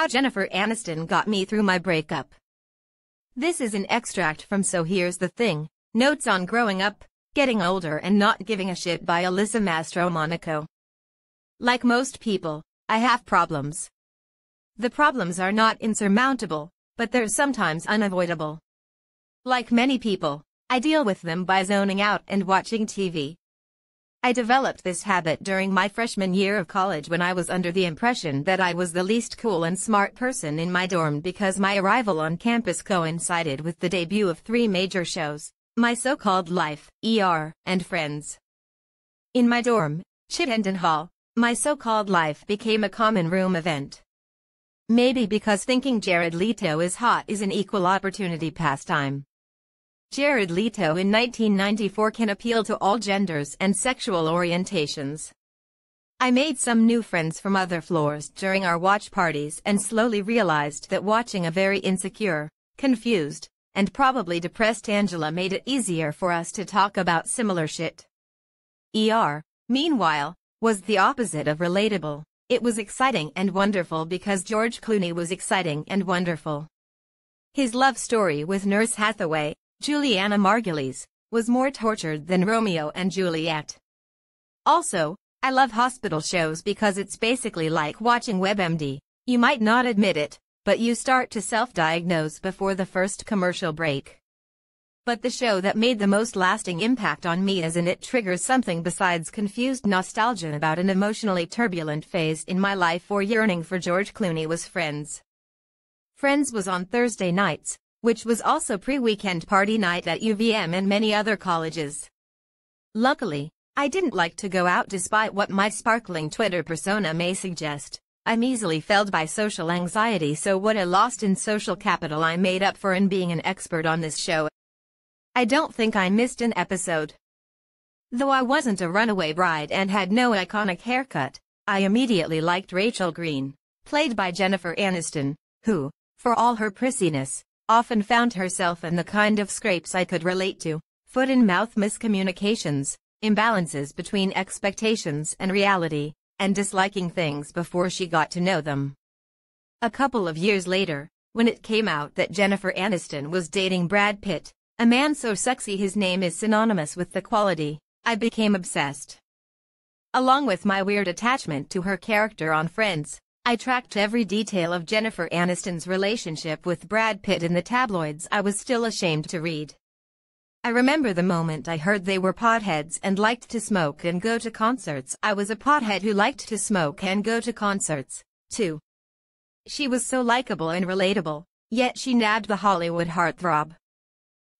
How Jennifer Aniston Got Me Through My Breakup. This is an extract from So Here's the Thing, Notes on Growing Up, Getting Older and Not Giving a Shit by Alyssa Mastromonaco. Like most people, I have problems. The problems are not insurmountable, but they're sometimes unavoidable. Like many people, I deal with them by zoning out and watching TV. I developed this habit during my freshman year of college when I was under the impression that I was the least cool and smart person in my dorm because my arrival on campus coincided with the debut of three major shows, My So-Called Life, ER, and Friends. In my dorm, Chittenden Hall, My So-Called Life became a common room event. Maybe because thinking Jared Leto is hot is an equal opportunity pastime. Jared Leto in 1994 can appeal to all genders and sexual orientations. I made some new friends from other floors during our watch parties and slowly realized that watching a very insecure, confused, and probably depressed Angela made it easier for us to talk about similar shit. ER, meanwhile, was the opposite of relatable. It was exciting and wonderful because George Clooney was exciting and wonderful. His love story with Nurse Hathaway, Julianna Margulies, was more tortured than Romeo and Juliet. Also, I love hospital shows because it's basically like watching WebMD. You might not admit it, but you start to self-diagnose before the first commercial break. But the show that made the most lasting impact on me is in it triggers something besides confused nostalgia about an emotionally turbulent phase in my life or yearning for George Clooney was Friends. Friends was on Thursday nights, which was also pre-weekend party night at UVM and many other colleges. Luckily, I didn't like to go out despite what my sparkling Twitter persona may suggest. I'm easily felled by social anxiety so what I lost in social capital I made up for in being an expert on this show. I don't think I missed an episode. Though I wasn't a runaway bride and had no iconic haircut, I immediately liked Rachel Green, played by Jennifer Aniston, who, for all her prissiness, often found herself in the kind of scrapes I could relate to, foot-and-mouth miscommunications, imbalances between expectations and reality, and disliking things before she got to know them. A couple of years later, when it came out that Jennifer Aniston was dating Brad Pitt, a man so sexy his name is synonymous with the quality, I became obsessed. Along with my weird attachment to her character on Friends, I tracked every detail of Jennifer Aniston's relationship with Brad Pitt in the tabloids I was still ashamed to read. I remember the moment I heard they were potheads and liked to smoke and go to concerts. I was a pothead who liked to smoke and go to concerts, too. She was so likable and relatable, yet she nabbed the Hollywood heartthrob.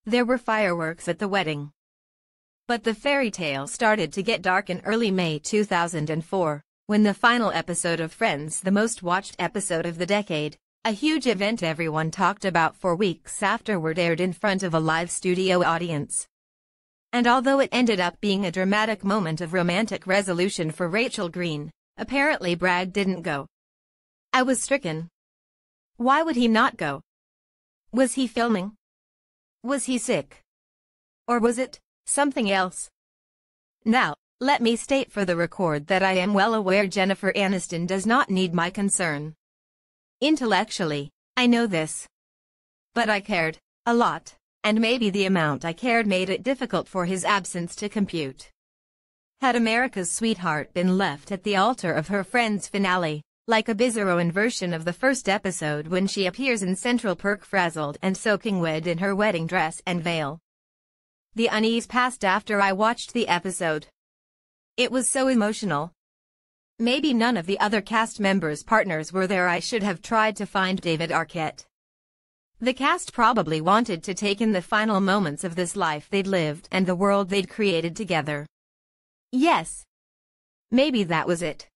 There were fireworks at the wedding. But the fairy tale started to get dark in early May 2004 when the final episode of Friends, the most watched episode of the decade, a huge event everyone talked about for weeks afterward aired in front of a live studio audience. And although it ended up being a dramatic moment of romantic resolution for Rachel Green, apparently Brad didn't go. I was stricken. Why would he not go? Was he filming? Was he sick? Or was it something else? Now, let me state for the record that I am well aware Jennifer Aniston does not need my concern. Intellectually, I know this. But I cared, a lot, and maybe the amount I cared made it difficult for his absence to compute. Had America's sweetheart been left at the altar of her friend's finale, like a bizarro inversion of the first episode when she appears in Central Perk frazzled and soaking wet in her wedding dress and veil. The unease passed after I watched the episode. It was so emotional. Maybe none of the other cast members' partners were there I should have tried to find David Arquette. The cast probably wanted to take in the final moments of this life they'd lived and the world they'd created together. Yes. Maybe that was it.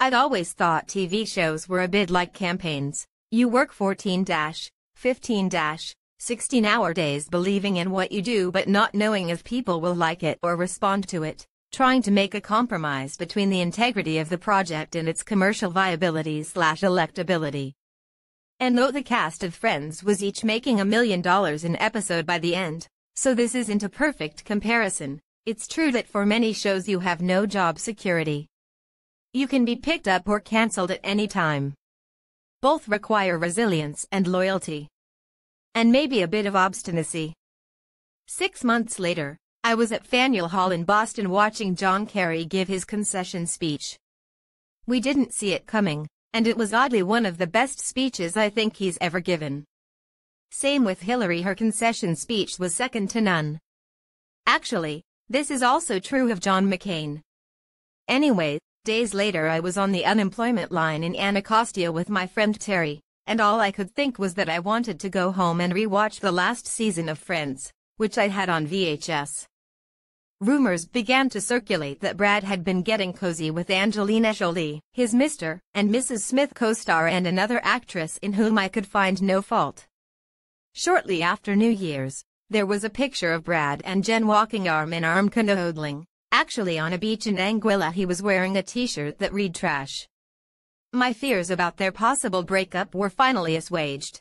I'd always thought TV shows were a bit like campaigns. You work 14 dash, 15 dash, 16 hour days believing in what you do but not knowing if people will like it or respond to it trying to make a compromise between the integrity of the project and its commercial viability slash electability. And though the cast of Friends was each making a million dollars an episode by the end, so this isn't a perfect comparison, it's true that for many shows you have no job security. You can be picked up or cancelled at any time. Both require resilience and loyalty. And maybe a bit of obstinacy. Six months later, I was at Faneuil Hall in Boston watching John Kerry give his concession speech. We didn't see it coming, and it was oddly one of the best speeches I think he's ever given. Same with Hillary her concession speech was second to none. Actually, this is also true of John McCain. Anyway, days later I was on the unemployment line in Anacostia with my friend Terry, and all I could think was that I wanted to go home and rewatch the last season of Friends, which I had on VHS. Rumors began to circulate that Brad had been getting cozy with Angelina Jolie, his Mr. and Mrs. Smith co-star and another actress in whom I could find no fault. Shortly after New Year's, there was a picture of Brad and Jen walking arm in arm canoodling. Actually on a beach in Anguilla he was wearing a t-shirt that read trash. My fears about their possible breakup were finally assuaged.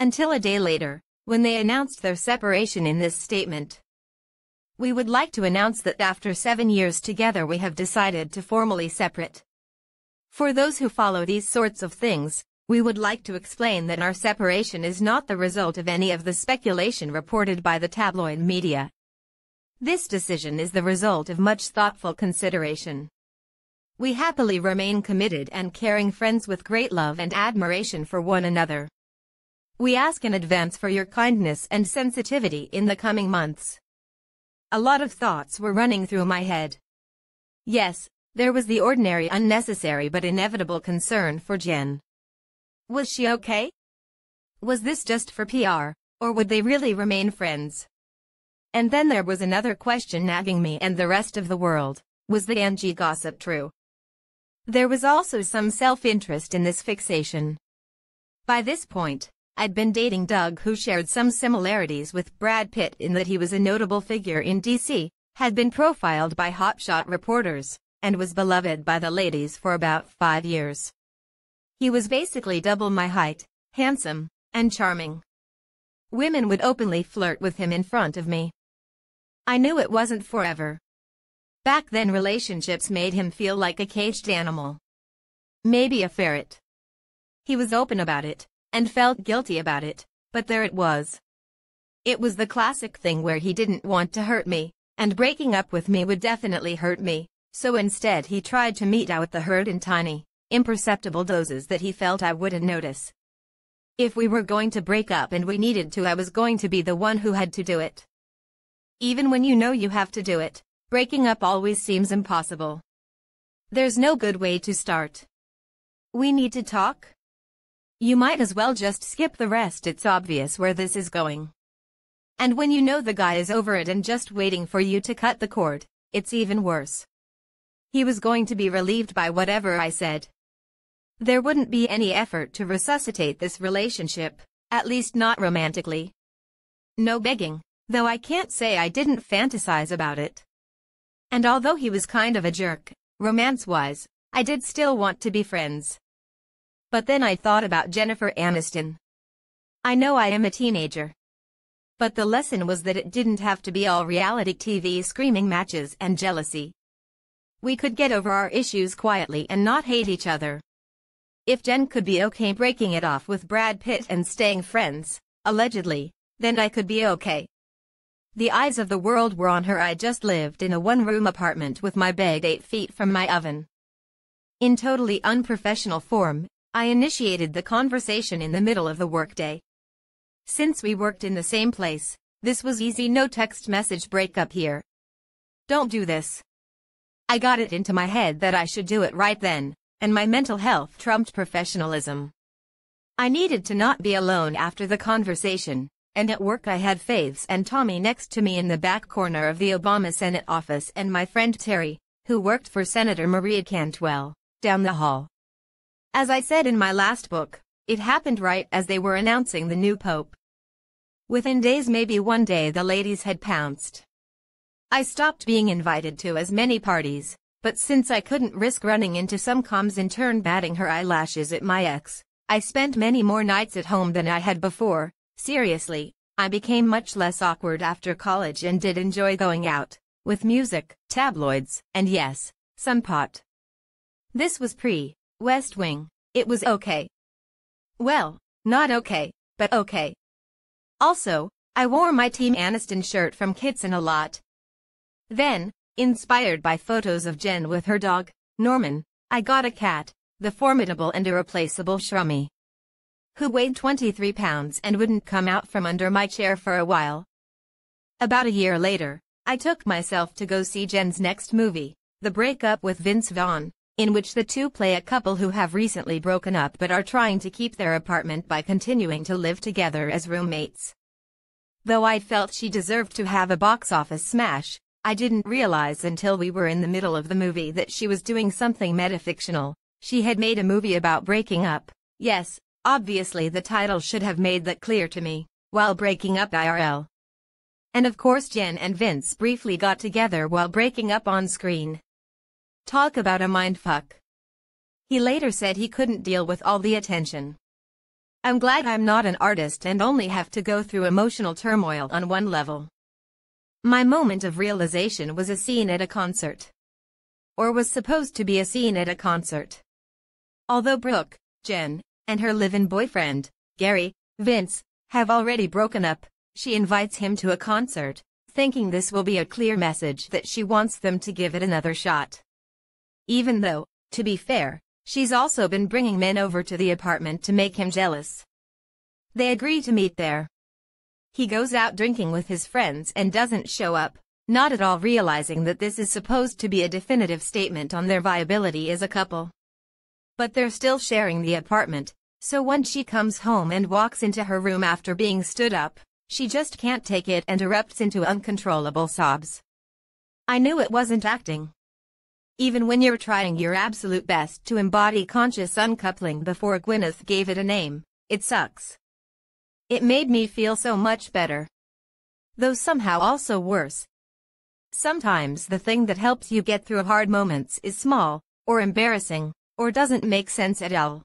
Until a day later, when they announced their separation in this statement. We would like to announce that after seven years together we have decided to formally separate. For those who follow these sorts of things, we would like to explain that our separation is not the result of any of the speculation reported by the tabloid media. This decision is the result of much thoughtful consideration. We happily remain committed and caring friends with great love and admiration for one another. We ask in advance for your kindness and sensitivity in the coming months. A lot of thoughts were running through my head. Yes, there was the ordinary unnecessary but inevitable concern for Jen. Was she okay? Was this just for PR, or would they really remain friends? And then there was another question nagging me and the rest of the world. Was the Angie gossip true? There was also some self-interest in this fixation. By this point, I'd been dating Doug who shared some similarities with Brad Pitt in that he was a notable figure in DC, had been profiled by hotshot reporters, and was beloved by the ladies for about five years. He was basically double my height, handsome, and charming. Women would openly flirt with him in front of me. I knew it wasn't forever. Back then relationships made him feel like a caged animal. Maybe a ferret. He was open about it, and felt guilty about it, but there it was. It was the classic thing where he didn't want to hurt me, and breaking up with me would definitely hurt me, so instead he tried to mete out the hurt in tiny, imperceptible doses that he felt I wouldn't notice. If we were going to break up and we needed to I was going to be the one who had to do it. Even when you know you have to do it, breaking up always seems impossible. There's no good way to start. We need to talk? You might as well just skip the rest it's obvious where this is going. And when you know the guy is over it and just waiting for you to cut the cord, it's even worse. He was going to be relieved by whatever I said. There wouldn't be any effort to resuscitate this relationship, at least not romantically. No begging, though I can't say I didn't fantasize about it. And although he was kind of a jerk, romance-wise, I did still want to be friends. But then I thought about Jennifer Aniston. I know I am a teenager. But the lesson was that it didn't have to be all reality TV screaming matches and jealousy. We could get over our issues quietly and not hate each other. If Jen could be okay breaking it off with Brad Pitt and staying friends, allegedly, then I could be okay. The eyes of the world were on her I just lived in a one-room apartment with my bed eight feet from my oven. In totally unprofessional form, I initiated the conversation in the middle of the workday. Since we worked in the same place, this was easy no text message breakup here. Don't do this. I got it into my head that I should do it right then and my mental health trumped professionalism. I needed to not be alone after the conversation, and at work I had Favs and Tommy next to me in the back corner of the Obama Senate office and my friend Terry, who worked for Senator Maria Cantwell, down the hall. As I said in my last book, it happened right as they were announcing the new pope. Within days maybe one day the ladies had pounced. I stopped being invited to as many parties, but since I couldn't risk running into some comms in turn batting her eyelashes at my ex, I spent many more nights at home than I had before. Seriously, I became much less awkward after college and did enjoy going out, with music, tabloids, and yes, some pot. This was pre-West Wing. It was okay. Well, not okay, but okay. Also, I wore my Team Aniston shirt from Kitson a lot. Then, inspired by photos of Jen with her dog, Norman, I got a cat, the formidable and irreplaceable Shrummy, who weighed 23 pounds and wouldn't come out from under my chair for a while. About a year later, I took myself to go see Jen's next movie, The Breakup with Vince Vaughn, in which the two play a couple who have recently broken up but are trying to keep their apartment by continuing to live together as roommates. Though I felt she deserved to have a box office smash, I didn't realize until we were in the middle of the movie that she was doing something metafictional. She had made a movie about breaking up. Yes, obviously the title should have made that clear to me, while breaking up IRL. And of course Jen and Vince briefly got together while breaking up on screen. Talk about a mindfuck. He later said he couldn't deal with all the attention. I'm glad I'm not an artist and only have to go through emotional turmoil on one level. My moment of realization was a scene at a concert. Or was supposed to be a scene at a concert. Although Brooke, Jen, and her live-in boyfriend, Gary, Vince, have already broken up, she invites him to a concert, thinking this will be a clear message that she wants them to give it another shot. Even though, to be fair, she's also been bringing men over to the apartment to make him jealous. They agree to meet there. He goes out drinking with his friends and doesn't show up, not at all realizing that this is supposed to be a definitive statement on their viability as a couple. But they're still sharing the apartment, so when she comes home and walks into her room after being stood up, she just can't take it and erupts into uncontrollable sobs. I knew it wasn't acting. Even when you're trying your absolute best to embody conscious uncoupling before Gwyneth gave it a name, it sucks. It made me feel so much better. Though somehow also worse. Sometimes the thing that helps you get through hard moments is small, or embarrassing, or doesn't make sense at all.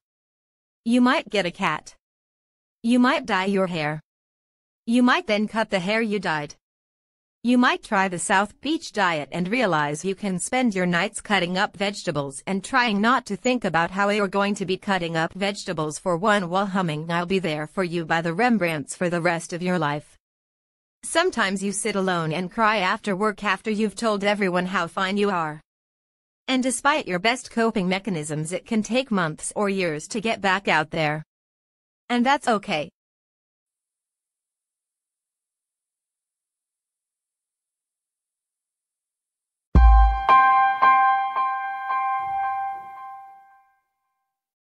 You might get a cat. You might dye your hair. You might then cut the hair you dyed. You might try the South Beach diet and realize you can spend your nights cutting up vegetables and trying not to think about how you're going to be cutting up vegetables for one while humming I'll be there for you by the Rembrandts for the rest of your life. Sometimes you sit alone and cry after work after you've told everyone how fine you are. And despite your best coping mechanisms it can take months or years to get back out there. And that's okay.